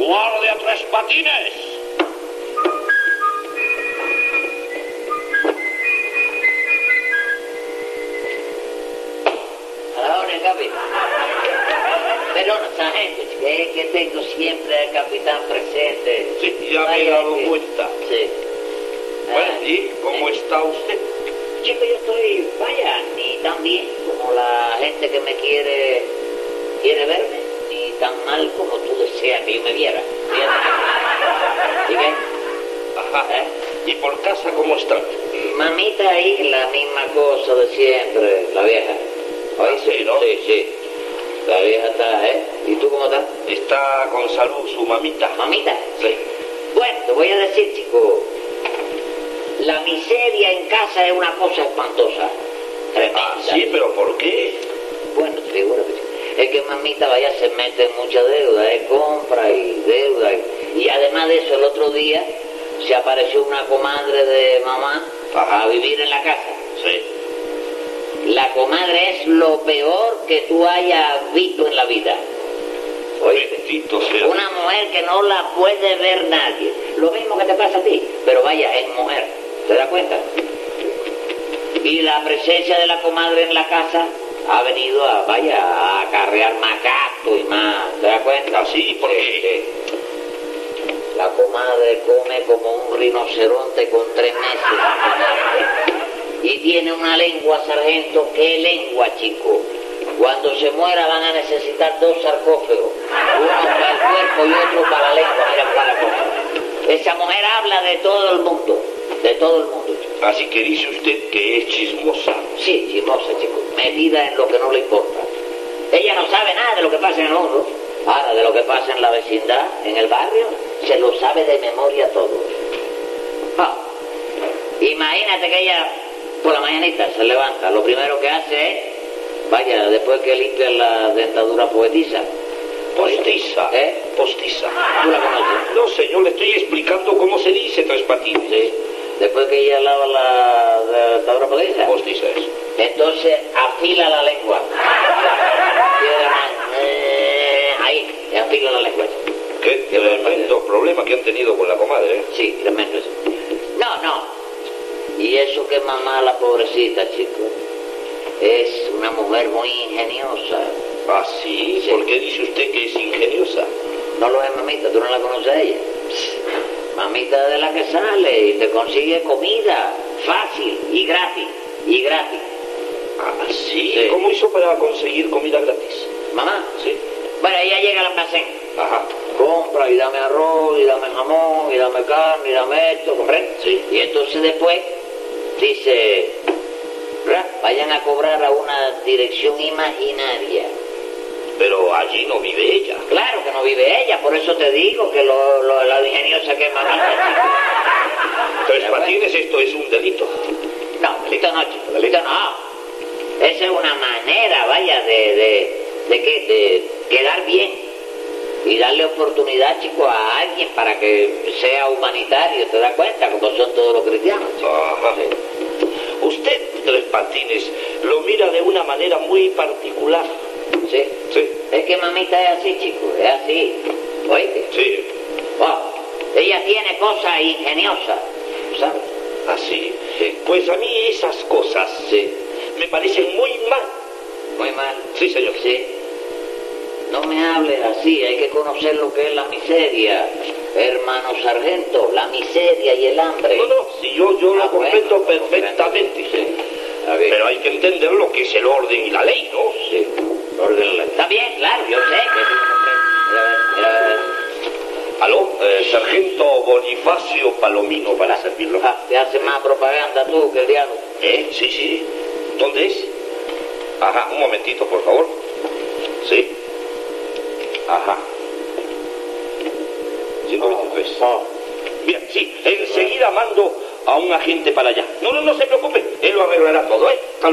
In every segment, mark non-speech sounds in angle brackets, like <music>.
¡Guardia tres patines! Ahora, capitán. Pero, sargento, es que tengo siempre al capitán presente. Sí, ya me he dado que- cuenta. Sí. Bueno, Ah, ¿y cómo está usted? Chico, yo estoy, vaya, ni tan bien como la gente que me quiere, quiere verme, tan mal como tú deseas que yo me viera. Fíjate. ¿Y qué? Ajá. ¿Eh? ¿Y por casa cómo está? Mamita ahí, la misma cosa de siempre, la vieja. ¿Oíste? sí, ¿no? Sí, sí. La vieja está, ¿eh? ¿Y tú cómo estás? ¿Está con salud su mamita? Mamita. Sí. Bueno, te voy a decir, chico, la miseria en casa es una cosa espantosa. Tremenda. Ah, sí, pero ¿por qué? Bueno, te cosa. Es que mamita vaya se mete en mucha deuda, ¿eh? compra y deuda. Y, además de eso, el otro día se apareció una comadre de mamá Ajá. a vivir en la casa. Sí. La comadre es lo peor que tú hayas visto en la vida. Sea. Una mujer que no la puede ver nadie. Lo mismo que te pasa a ti, pero vaya, es mujer. ¿Te das cuenta? Y la presencia de la comadre en la casa ha venido a, vaya, a acarrear más gasto y más. ¿Te das cuenta? ¿Ah, sí? ¿Por qué? Sí. La comadre come como un rinoceronte con tres meses. Y tiene una lengua, sargento. ¿Qué lengua, chico? Cuando se muera van a necesitar dos sarcófagos. Uno para el cuerpo y otro para la lengua. Mira para la. Esa mujer habla de todo el mundo. De todo el mundo. Así que dice usted que es chismosa. Sí, chismosa, chico. Metida en lo que no le importa. Ella no sabe nada de lo que pasa en el mundo. Ahora, de lo que pasa en la vecindad, en el barrio, se lo sabe de memoria todo. Ah, Imagínate que ella, por la mañanita, se levanta. Lo primero que hace es, vaya, después que limpia la dentadura poetiza. Postiza. ¿Eh? Postiza. ¿Tú la conoces? No yo le estoy explicando cómo se dice tres patines. Sí. Después que ella lava la dentadura poetiza. Postiza es. Entonces afila la lengua. Eh, Ahí, afila la lengua. Qué tremendo problema que han tenido con la comadre. ¿eh? Sí, tremendo eso. No, no. Y eso que mamá, la pobrecita, chico, es una mujer muy ingeniosa. ¿Ah, sí? Sí. ¿Por qué dice usted que es ingeniosa? No lo es mamita, tú no la conoces a ella. Mamita de la que sale y te consigue comida fácil y gratis. Y gratis. Ah, ¿sí? Sí. ¿Cómo hizo para conseguir comida gratis? Mamá, Sí. bueno, ella llega al almacén. Ajá. compra y dame arroz y dame jamón y dame carne y dame esto. Sí. Y entonces después dice, "Ra, vayan a cobrar a una dirección imaginaria. Pero allí no vive ella. Claro que no vive ella, por eso te digo que lo, lo- la ingeniosa que es <laughs> mamita, Tres Ya, bueno. patines, esto es un delito. No, delito no, chico, delito no. Esa es una manera, vaya, de, de, de, que, de quedar bien y darle oportunidad, chico, a alguien para que sea humanitario, ¿te das cuenta? Como son todos los cristianos, chico. Ajá. Usted, tres patines, lo mira de una manera muy particular. Sí. Sí. Es que mamita es así, chico, es así. ¿Oíste? Sí. Ella tiene cosas ingeniosas, ¿sabes? Así. Sí. Pues a mí esas cosas Sí. me parecen muy mal. Muy mal. Sí, señor. Sí. No me hables así, hay que conocer lo que es la miseria, hermano sargento, la miseria y el hambre. No, no, si yo, yo lo Ah, bueno, comprendo lo perfectamente. Sí. Pero hay que entender lo que es el orden y la ley, ¿no? Sí. Orden la- Está bien, claro, yo sé que sí. Aló, eh, sargento Bonifacio Palomino para servirlo. Ah, te hace más propaganda tú que el diablo. ¿Eh? Sí, sí. ¿Dónde es? Ajá, un momentito, por favor. Sí. Ajá. 123. Oh. Bien, sí. Enseguida mando a un agente para allá. No, no, no se preocupe. Él lo arreglará todo, ¿eh? Hasta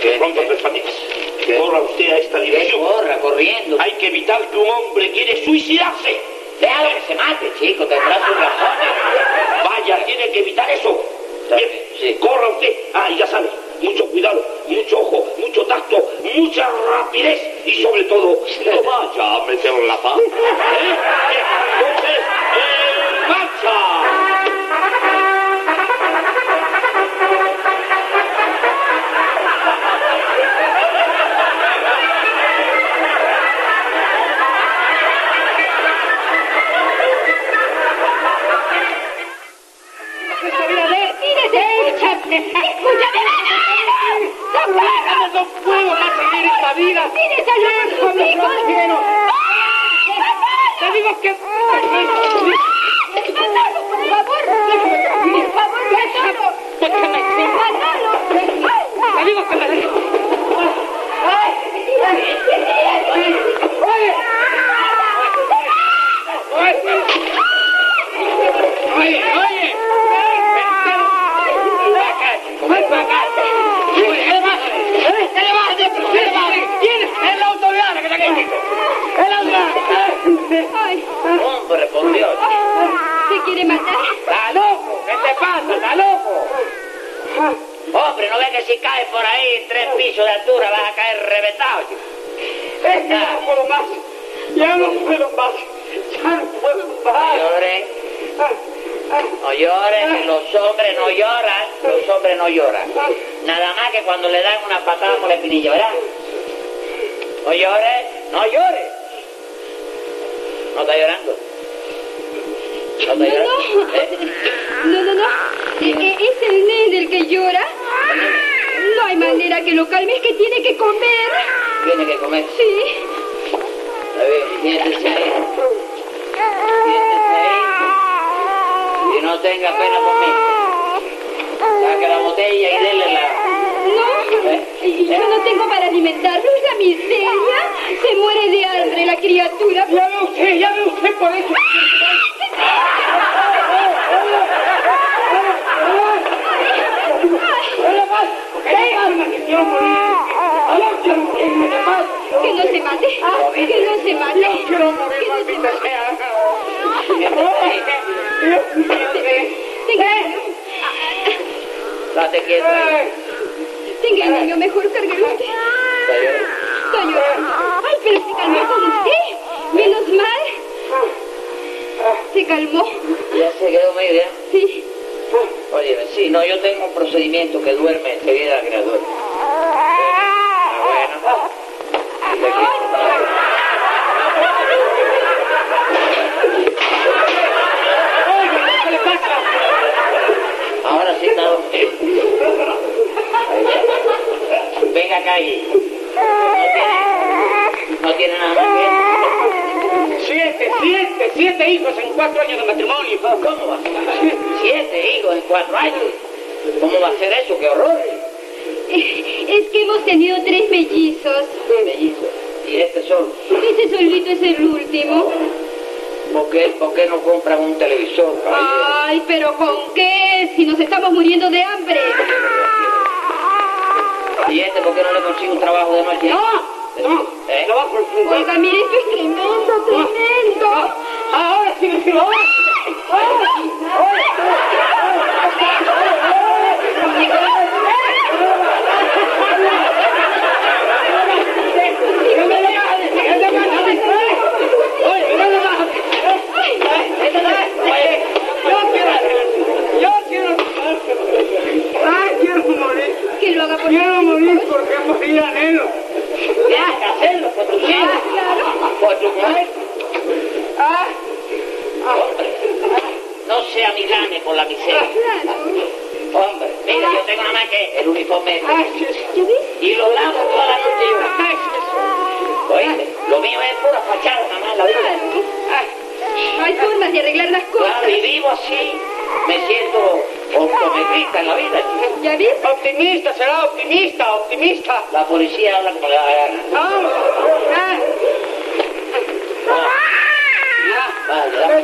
¿Qué? tres patines. ¿Qué? Corra usted a esta ¿Qué dirección. corra corriendo? Hay que evitar que un hombre quiere suicidarse. Déjalo que se mate, chico, tendrá sus razones. Vaya, tiene que evitar eso. Bien, sí. corra usted. Ah, y ya sabe, mucho cuidado, mucho ojo, mucho tacto, mucha rapidez y sobre todo, no vaya a meter la. ¿Eh? <laughs> dejes. Oye. Oye, oye. Autoridad. ¡Ay! Hombre, por Dios. ¿Se quiere matar? ¡Está loco! ¿Qué te pasa? ¡Está loco! Hombre, ¿no ves que si caes por ahí tres pisos de altura vas a caer reventado? chico? Es que ya no puedo más. Ya no puedo más. Ya no puedo No más. llores, no llores, los hombres no lloran, los hombres no lloran. Nada más que cuando le dan una patada por la espinilla, ¿verdad? No llores, no llores. ¿No está llorando? ¿No está No, llorando? ¿Eh? no. No, no, no. E- e- ¿Es el nene el que llora? No hay manera que lo calme, es que tiene que comer. Tiene que comer. Sí. Está bien, siéntese ahí. Siéntese ahí. Y no tenga pena conmigo. Saque la botella y déle la... tengo para alimentarlo, es la miseria. Se muere de hambre la criatura. Ya ve usted, ya ve usted por eso. Que no se mate, que no se mate. Yo quiero morir, maldita sea. Tenga, Date quieto. Tenga el niño, mejor cárguelo usted. Está llorando. Ay, pero se calmó con usted. Menos mal. Se calmó. Ya se quedó media. Sí. Oye, sí, no, yo tengo un procedimiento que duerme enseguida la criatura. Ah, bueno. Y... No tiene, no tiene nada más que... Siete, siete, siete hijos en cuatro años de matrimonio. ¿Cómo va a ser? Siete hijos en cuatro años. ¿Cómo va a ser eso? ¡Qué horror! Es que hemos tenido tres mellizos. Mellizo. ¿Y este solo? Ese solito es el último. ¿Por qué, por qué no compran un televisor, caballero? Ay, pero ¿con qué? Si nos estamos muriendo de hambre. ¿Y este por qué no le consigue un trabajo de noche? No, no, ¿Eh? no por Oiga, mire, esto es tremendo, tremendo. Ahora sí, sí, ahora sí. Que lo haga por Quiero morir porque morir anhelo. Tienes que hacerlo por tus hijos, por tu mujer. Ah, Hombre, no sea milane por la miseria. Claro. Hombre, mira, yo tengo nada más que el uniforme este. ¿Ya y lo lavo toda la noche. Oíste, lo mío es pura fachada nada más, la vida. Hay formas de arreglar las Claro, cosas. y vivo así, me siento optometrista en la vida. chico. ¿Ya ves? Optimista, será optimista, optimista. La policía habla como le da la gana. Vamos. Ah, Vale, dame.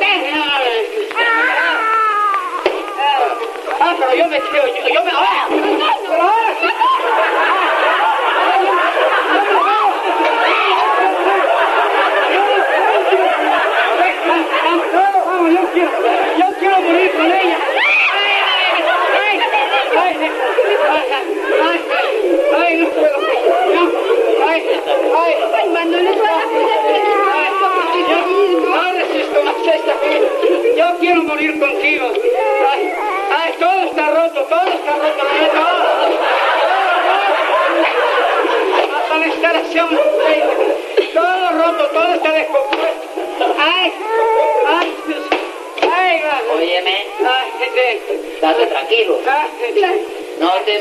Ah, pero yo me creo, yo, yo me... ¡Ah!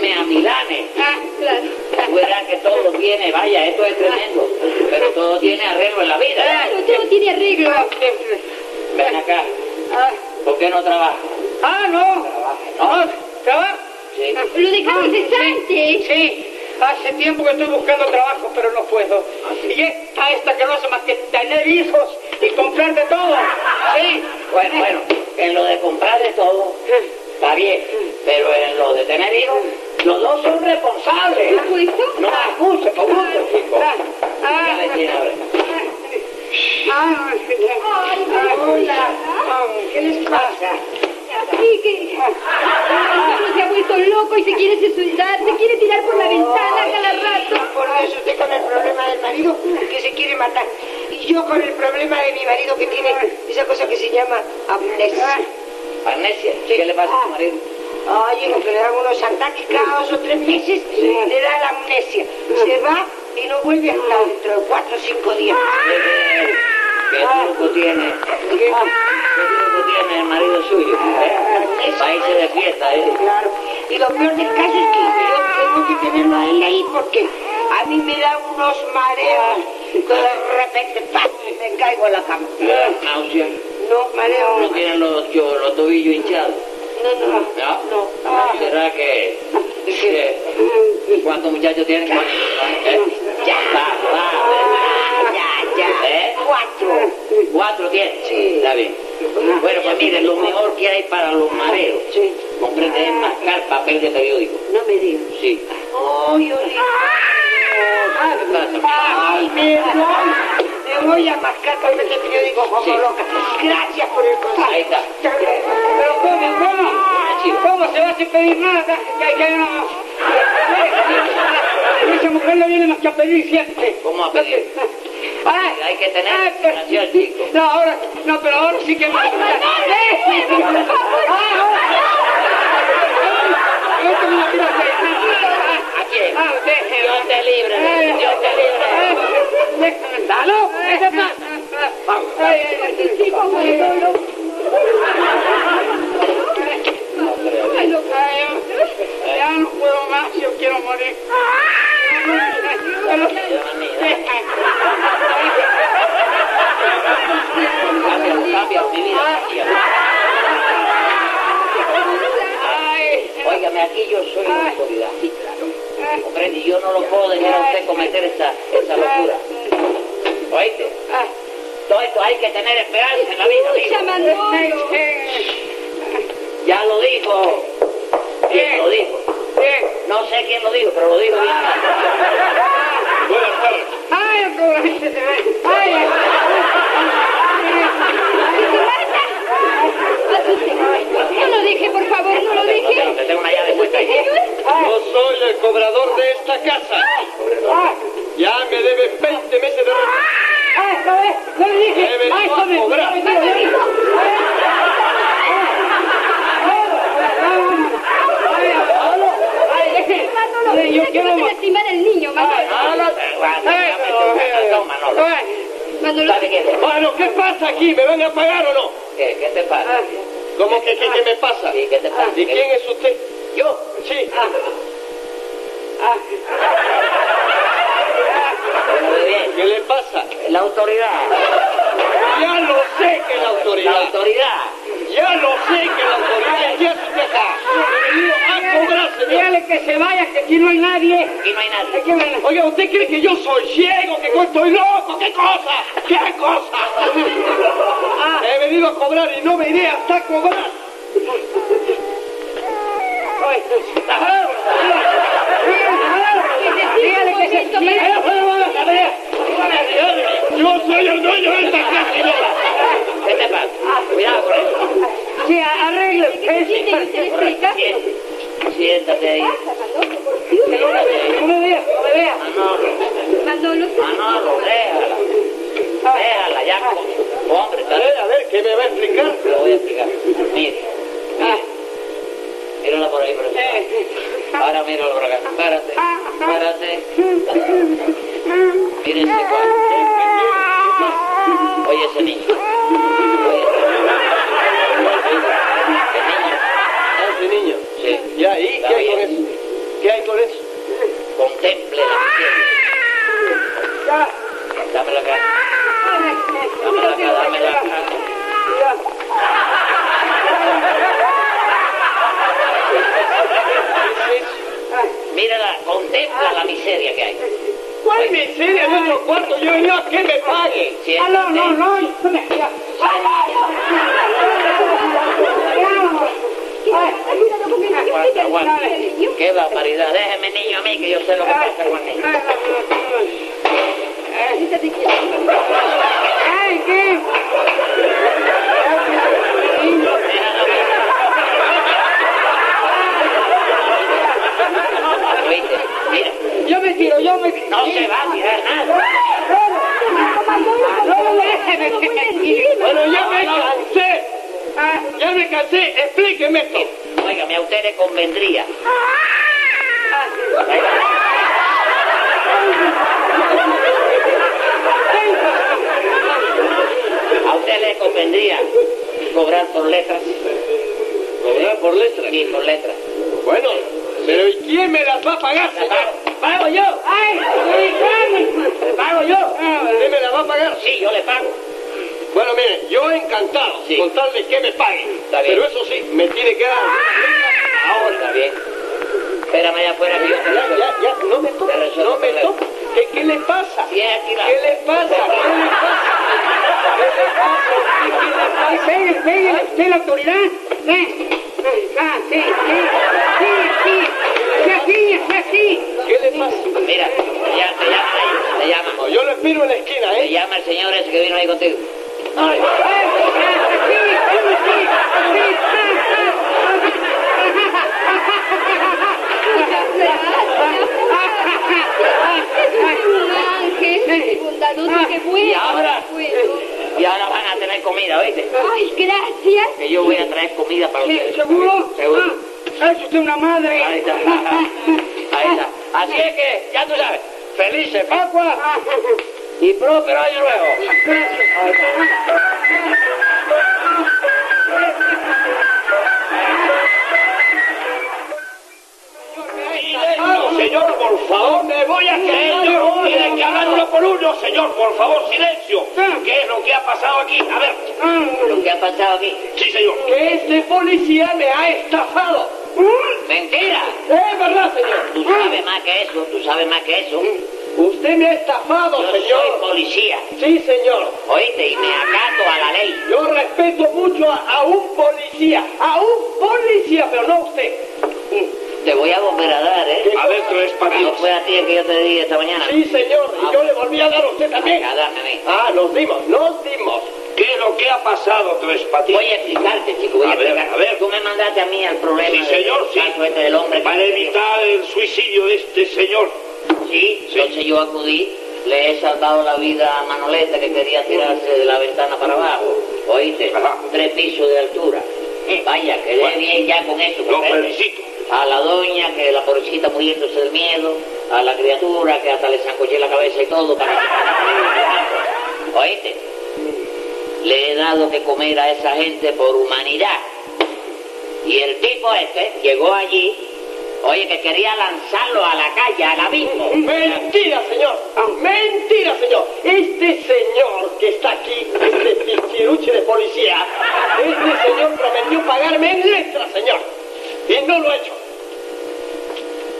No te me amilanes. ah, claro. Verás que todo tiene, vaya, esto es tremendo. Pero todo tiene arreglo en la vida. Claro, todo tiene arreglo. Ven acá. ah, ¿Por qué no trabajas? ah, no, no, trabajo. Sí. Lo dejamos cesante. Sí, hace tiempo que estoy buscando trabajo, pero no puedo. Y esta, esta que no hace más que tener hijos y comprar de todo. Sí. Bueno, bueno, en lo de comprar de todo, está bien. Pero en lo de tener hijos, los dos son responsables. ¿Por supuesto? No acuses con gusto, chico. Ah, ah, Ya le tiene ahora. ah, Ay, hola. ¿Qué les pasa? Sí, que... Se ha vuelto loco y se quiere suicidar, se quiere tirar por la ventana cada rato. Por eso usted con el problema del marido que se quiere matar. Y yo con el problema de mi marido que tiene esa cosa que se llama amnesia. Amnesia, ¿qué le pasa a tu marido? Ay, hijo, que le dan unos ataques cada dos o tres meses, le da la amnesia. Se va y no vuelve hasta dentro de cuatro o cinco días. ¿Qué truco tiene? ¿Qué truco tiene el marido suyo? ¿Eh? Irse de fiesta, ¿eh? Claro. Y lo peor del caso es que yo tengo que tenerlo a él ahí porque a mí me da unos mareos que de repente ¡pam! me caigo en la cama. Náusea. No, mareo. ¿No tienen los, yo- los tobillos hinchados? No, no. ¿No? No. Ah. ¿Será que... que- ¿Cuántos muchachos tienen? ¿Cuántos? ¿Eh? Ya. Va, va. Ya, ya. ¿Eh? Cuatro. ¿Cuatro tienen? Sí. Está bien. Bueno, pues mire, lo mejor que hay para los mareos, Sí. comprende es mascar papel de periódico. No me digas. Sí. Ay, Olivia. ¿Qué pasa? Ay, voy. Me voy a mascar papel de periódico como Sí. loca. Gracias por el consejo. Ahí está. Pero ¿cómo, cómo? ¿Cómo se va sin pedir nada? Que, que. Esa mujer no viene más que a pedir siempre. ¿Cómo a pedir? Ah, Hay que tener ah, pero- nació chico. No, ahora, no, pero ahora sí que me... ¡Eh! Ah, tengo déjeme. Dios te libre, Dios te libre. ¡Dalo! ¿Qué pasa? Vamos. Ya no puedo más, yo quiero morir. Cambia, cambia mi vida. Ay, Óigame, aquí yo soy la autoridad. Comprende, yo no lo puedo dejar a usted cometer esa, esa locura. ¿Oíste? Todo esto hay que tener esperanza en la vida, Escucha, amigo. Manolo. Ya lo dijo. ¿Quién lo dijo? No sé quién lo dijo, pero lo dijo bien. Buenas tardes. Ay, No lo deje, por favor, no lo deje. Te tengo una llave puesta ahí. Yo soy el cobrador de esta casa. Ya me deben 20 meses de renta. Ay, no, eh, no le dije. He venido a cobrar. no dije. Manolo, yo quiero más. lastimar al niño, Manolo. Manolo. ¿qué pasa aquí? ¿Me van a pagar o no? ¿Qué, qué te pasa? ¿Cómo que qué, qué me pasa? Sí, ¿qué te pasa? ¿Y quién es usted? Yo. Sí. Muy bien. ¿Qué le pasa? La autoridad. Ya lo sé que la La autoridad. autoridad. Ya lo sé que la autoridad. ¿Y qué hace usted acá? He venido a cobrar, señor. Dígale que se vaya, que aquí no hay nadie. Aquí no hay nadie. Aquí no hay nadie. Oiga, ¿usted cree que yo soy ciego? ¿Que yo estoy loco? ¿Qué cosa? ¿Qué cosa? He venido a cobrar y no me iré hasta cobrar. Dígale que se... Yo soy el dueño de esta casa. ¿Qué te pasa? Cuidado con eso. Sí, arregle. ¿Tiene que usted explica? Siéntate. Ahí. No me vea, no me vea. Manolo. Manolo. Manolo, déjala. Déjala ya. Hombre, A ver, a ver, ¿qué me va a explicar? te lo voy a explicar. Mira. Mira. Mírala por ahí, por ahí. Ahora míralo por acá. Párate. Párate. Ese cuadro. Oye ese niño. Oye ese niño. Ese niño. Sí. Ya, ¿y qué hay con eso? ¿Qué hay con eso? Contemple la miseria. Dámela acá. Dámela acá, dámela acá. Mírala, contempla la miseria que hay. ¿Cuál miseria en otro cuarto? Yo yo que me pague. Ah, no, no, no. Aguanta, aguanta. Qué barbaridad. Déjeme niño a mí que yo sé lo que pasa con el niño. Ay, ¿qué? ¿Oíste? Mira, Yo me tiro, yo me tiro. no se va a tirar nada. No, déjeme que me tire. Bueno, ya me cansé. Ya me cansé. Explíqueme esto. Óigame, a usted le convendría. A usted le convendría cobrar por letras. ¿Cobrar por letra? Sí, por letras. Bueno, pero ¿y quién me las va a pagar, pago. ¡Pago yo! Ay, ¡Le pago yo! ¿Quién me las va a pagar? Sí, yo le pago. Bueno, mire, yo encantado, Sí. con tal de que me paguen. Pero eso sí, me tiene que dar. Ahora bien. Espérame allá afuera que yo te Ya, ya, ya, no me Te no me. ¿Qué, qué le pasa? Sí, aquí la- ¿Qué le pasa? ¿Qué le pasa? ¿Qué le pasa? ¿Qué le pasa? Pégale, pégale, usted la autoridad. Sí, ah, sí, sí, sí, sí, sí, así, sí, así. ¿Qué le pasa? Mira, te llama, te llama, ahí, te llama. No, yo lo espero en la esquina, Te ¿eh? llama el señor ese que vino ahí contigo. Así, así, Un comida, ¿oíste? Ay, gracias. Que yo voy a traer comida para Sí, ustedes. ¿Seguro? Seguro. Ah, es usted una madre. Ahí está. <laughs> Ahí está. Así es que, ya tú sabes, felices Pascua y próspero año nuevo. Ahí <laughs> señor, por favor. Me voy a Señor, Tiene que hablar uno por uno, señor, por favor, silencio. ¿Qué es lo que ha pasado aquí? A ver. Lo que ha pasado aquí. Sí, señor. Que este policía me ha estafado. Mentira. Es verdad, señor. Tú sabes más que eso, tú sabes más que eso. Usted me ha estafado, Yo soy señor. policía, Sí, señor. oíste, y me acato a la ley. Yo respeto mucho a, a un policía. A un policía, pero no a usted. Te voy a volver a dar, ¿eh? A ver, tres No fue a ti el que yo te di esta mañana. Sí, señor. Y yo le volví a dar a usted también. Venga, dame a mí. Ah, nos dimos, nos dimos. ¿Qué es lo que ha pasado, tres patines? Voy a explicarte, chico, voy a, A ver, explicar. a ver. Tú me mandaste a mí el problema Sí, del señor, sí. caso este del hombre. Para evitar el suicidio de este señor. Sí, Sí. entonces yo acudí, le he salvado la vida a Manoleta que quería tirarse de la ventana para abajo. ¿Oíste? Ajá. Tres pisos de altura. Vaya, quedé Bueno. bien ya con eso. Lo felicito. A la doña, que la pobrecita muriéndose del miedo, a la criatura, que hasta le zancoché la cabeza y todo. Para... ¿Oíste? Le he dado que comer a esa gente por humanidad. Y el tipo este llegó allí, oye, que quería lanzarlo a la calle, al abismo. Mentira, señor. Mentira, señor. Este señor que está aquí, este pichiruche de policía, este señor prometió pagarme en letras, señor. Y no lo ha hecho.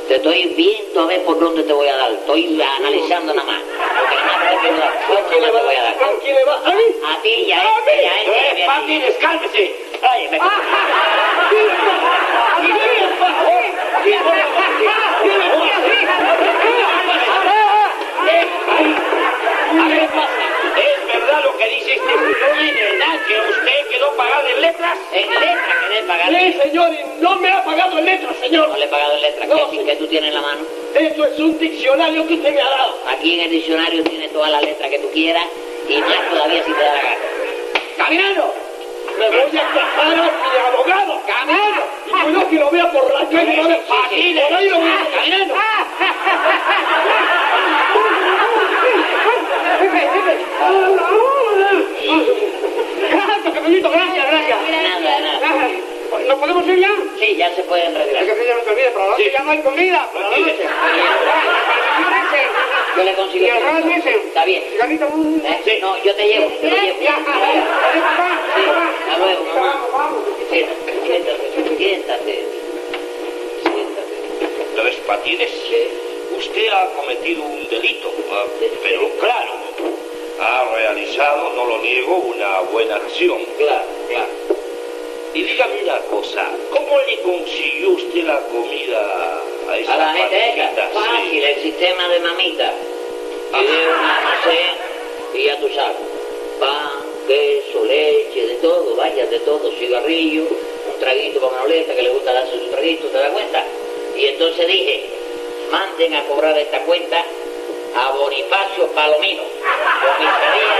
Te estoy viendo a ver por dónde te voy a dar. Estoy analizando nada más. Porque nada más te quiero dar. ¿A quién le va voy a dar. ¿A quién le va? ¿A mí? A ti y a ¿A este a este. ¡Eh, a ti. patines, cálmese! Oye, me... <laughs> pagar. Sí, señor, y no me ha pagado en letras, señor. No le he pagado en letra. No, ¿Qué, señor. ¿Qué tú tienes en la mano? Eso es un diccionario que usted me ha dado. Aquí en el diccionario tiene todas las letras que tú quieras y más todavía si te da la gana. ¡Caminando! Me voy a quejar al abogado. ¡Caminando! Y cuidado que lo vea por la calle y no me pague. Por ahí lo voy a ¡Caminando! Gracias, ya? Sí, ya se pueden Es retirar. que ya no te olvides, pero a la noche ya no hay comida. Por la noche. Yo le consigo. ¿Y el arroz ese? Está bien. Cigarrito, mm. ¿Eh? No, yo te llevo, te lo llevo. Ya, Sí, hasta luego, mamá. Vamos, vamos. Siéntate, siéntate, siéntate. Siéntate. Tres Patines, usted ha cometido un delito, ah, pero claro, ha realizado, no lo niego, una buena acción. Claro, claro. Y dígame una cosa, ¿cómo le consiguió usted la comida a esa A la gente fácil, el sistema de mamita. Tiene un almacén y ya tú sabes. Pan, queso, leche, de todo, vaya, de todo, cigarrillo, un traguito con Manoleta que le gusta darse su traguito, ¿te das cuenta? Y entonces dije, manden a cobrar esta cuenta a Bonifacio Palomino, comisaría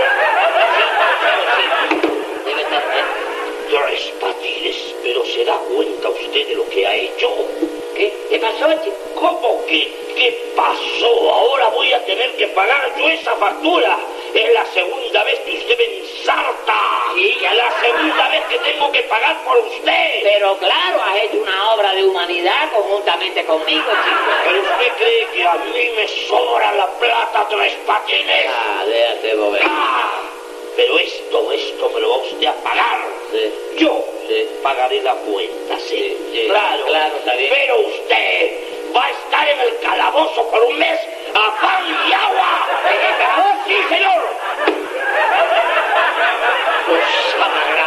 505. Debe estar, ¿eh? Tres Patines, pero ¿se da cuenta usted de lo que ha hecho? ¿Qué? ¿Qué pasó, chico? ¿Cómo que qué pasó? Ahora voy a tener que pagar yo esa factura. Es la segunda vez que usted me ensarta. Sí, ya la segunda vez que tengo que pagar por usted. Pero claro, has hecho una obra de humanidad conjuntamente conmigo, chico. ¿Pero usted cree que a mí me sobra la plata tres patines? Ah, déjate mover. ¡Ah! Pero esto, esto me lo va usted a pagar yo sí. pagaré la cuenta, sí. Claro, claro pero usted va a estar en el calabozo por un mes a pan y agua. <laughs> ¡Sí, señor! Pues a la vida.